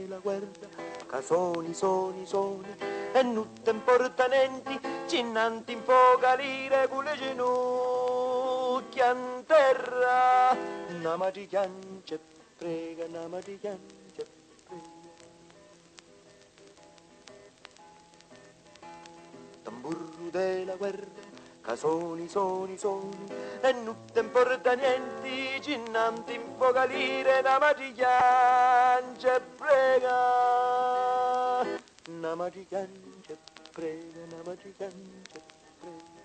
della guerra, casoni, soni, soni, e nutte importanti, cinnanti in poca lire, con le ginocchia in terra, una marichiancia prega, una marichiancia prega. Tamburro della guerra, casoni, soni, soni, e non te importa niente, cinnanti in poca lire, una marichiancia prega, una marichiancia prega, una marichiancia prega.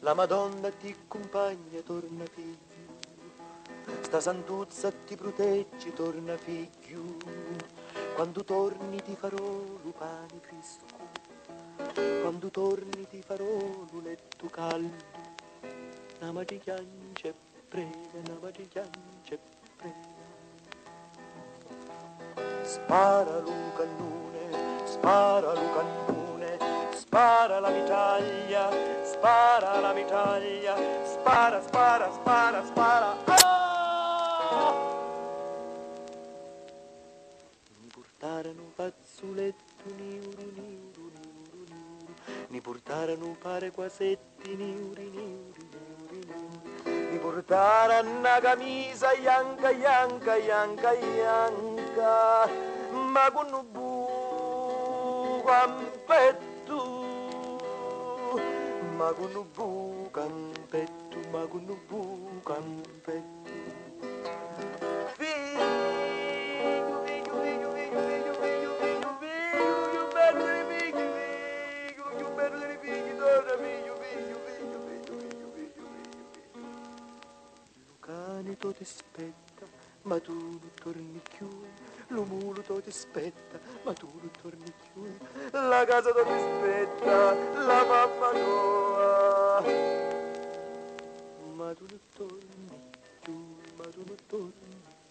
La Madonna ti accompagna, torna figlio, sta santuzza ti protegge, torna figlio, quando torni ti farò lupani fresco quando torni ti farò un letto caldo, una matigliancia prega, una matigliancia prega. Spara lo cannone, spara lo cannone, spara la mitaglia, spara la mitaglia, spara, spara, spara, spara. Portarono pare quasetti niuri, niuri, niuri, niuri. Mi portarono una camisa bianca, bianca, bianca, bianca. Ma con un buco campetto. Ma con un buco campetto, ma con un buco to ti aspetta, ma tu non torni più. Lo mulo to ti aspetta, ma tu non torni più. La casa ti aspetta, la mamma tua. Ma tu non torni più, ma tu non torni più.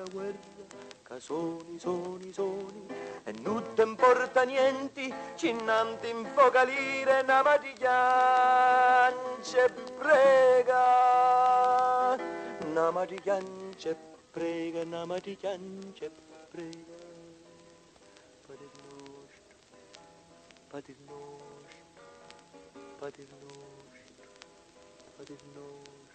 La guerra, casoni, soni, soni, e non te importa niente, cinnanti in focalire, una matigliancia prega, una matigliancia prega, una matigliancia prega. Padre nostro, Padre nostro, Padre nostro, Padre nostro.